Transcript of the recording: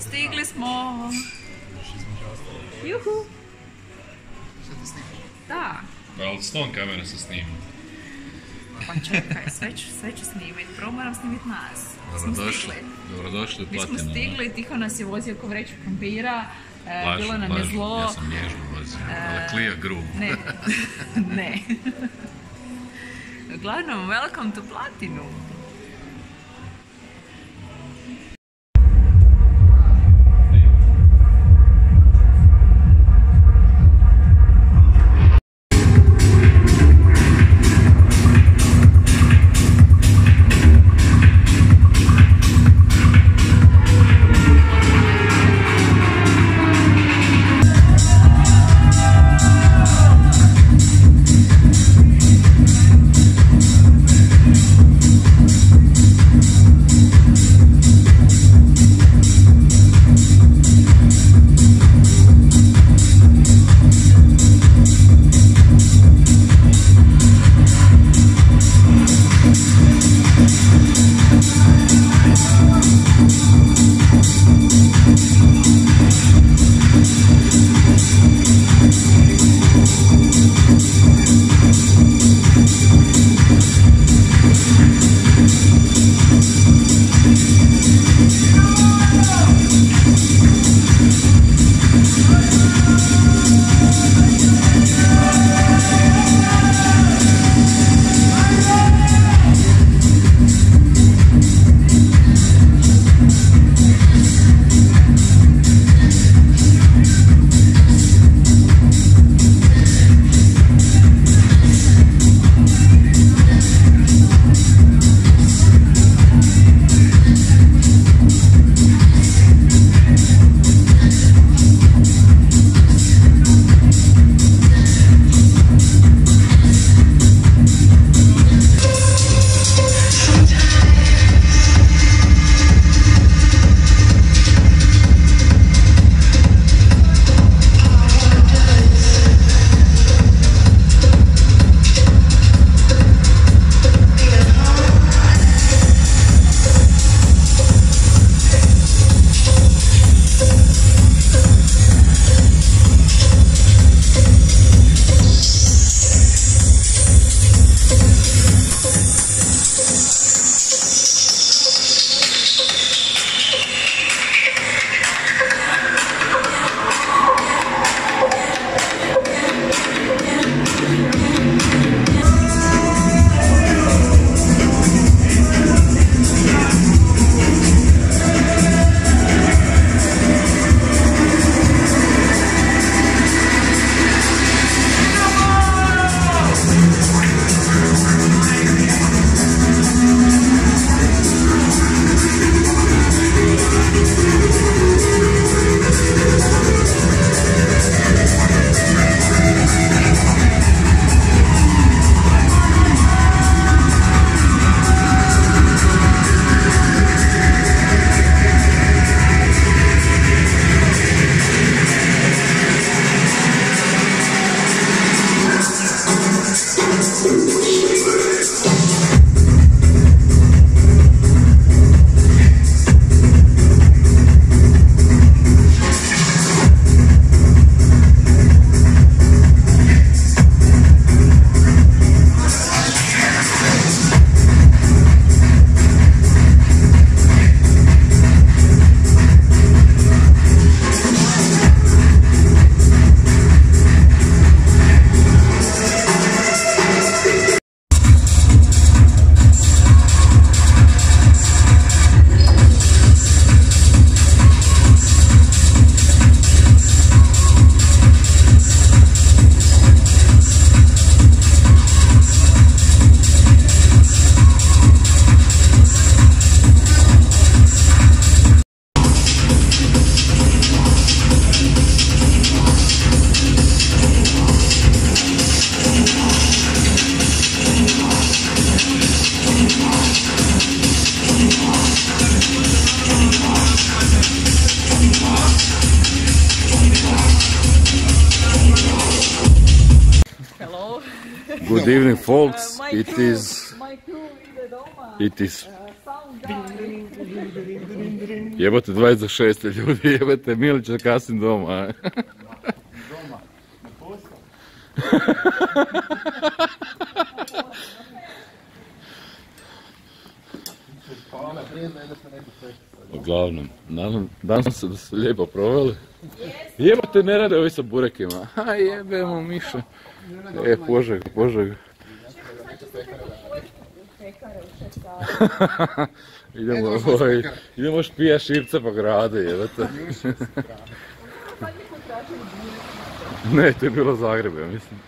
Stigli smo! Juhu! Da, Pa ali s tom kamera se snima. pa čekaj, sve ću, sve ću snimit. Prvo moram snimit nas. Dobrodošli. Dobrodošli u Mi smo Platinu. stigli, Tiho nas je vozio ko vreću krompira. e, Lažu, bilo nam je zlo. Ja sam nježno vozio, ali klija grub. Ne, ne. Uglavnom, welcome to Platinu. Good evening folks, it is, My crew ide doma. it is Sound Jebote 20 za 6 ljudi, jebote Milić je kasnim doma. a? Uglavnom, nadam, nadam se da su lijepo proveli. Jebote, ne rade ovi sa burekima. Ha, jebemo miša. E, požeg, požeg. idemo, ovaj, idemo špija šipca po gradu, jebote. ne, to je bilo Zagreb, ja mislim.